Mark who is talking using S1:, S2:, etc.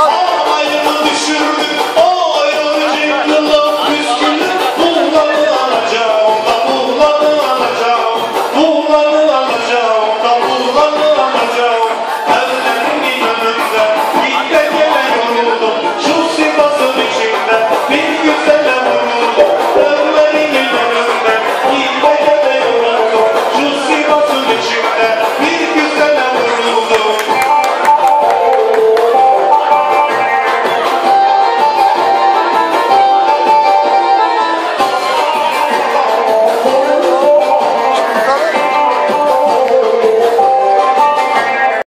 S1: Avrupa'dan Avrupa'yı düşürdü.